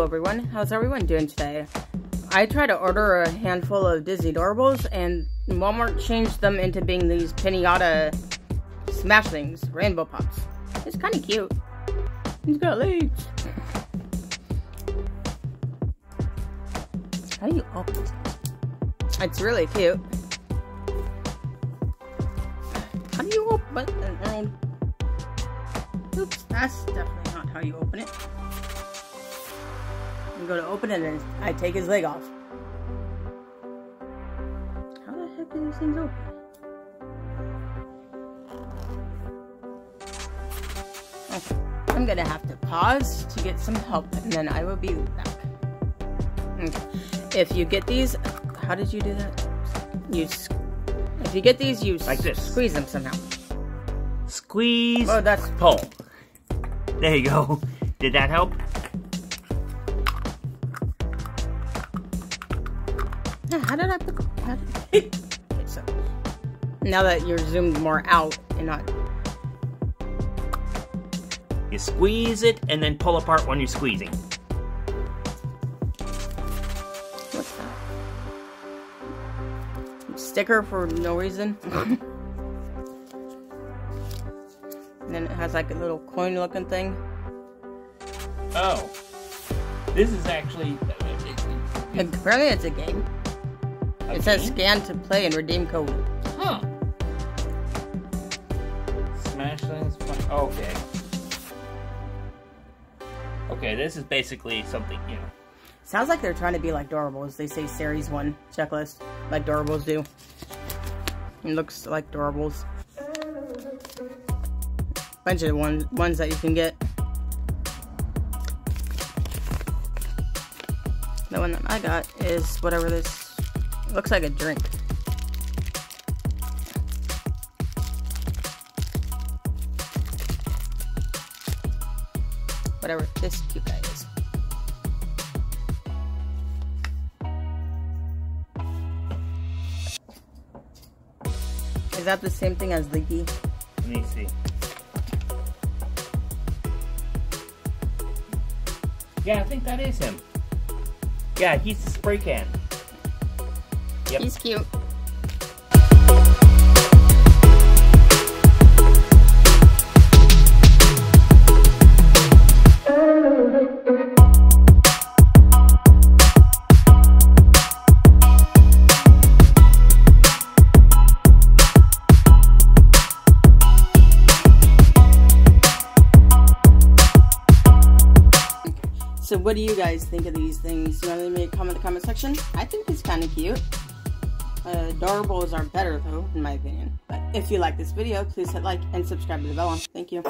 everyone. How's everyone doing today? I tried to order a handful of Disney Doorables and Walmart changed them into being these pinata smashlings, rainbow pops. It's kind of cute. He's got legs. How do you open it? It's really cute. How do you open it? Oops, that's definitely not how you open it. You go to open it and I take his leg off. How the heck do these things open? Okay. I'm gonna have to pause to get some help and then I will be back. Okay. If you get these, how did you do that? You, if you get these, you like this. Squeeze them somehow. Squeeze. Oh, that's pull. There you go. Did that help? How did I pick up? okay, so now that you're zoomed more out and not. You squeeze it and then pull apart when you're squeezing. What's that? Sticker for no reason. and then it has like a little coin looking thing. Oh. This is actually. Uh, Apparently, it's a game. A it says scan to play and redeem code. Huh. Smashlings. Okay. Okay, this is basically something, you know. Sounds like they're trying to be like Doorables. They say series one checklist, like Doorables do. It looks like Doorables. Bunch of one, ones that you can get. The one that I got is whatever this looks like a drink. Whatever this cute guy is. Is that the same thing as Leaky? Let me see. Yeah, I think that is him. Yeah, he's the spray can. Yep. He's cute. So what do you guys think of these things? You want to leave me a comment in the comment section? I think it's kind of cute. Uh, Doorables are better though, in my opinion. But if you like this video, please hit like and subscribe to the bell. Thank you.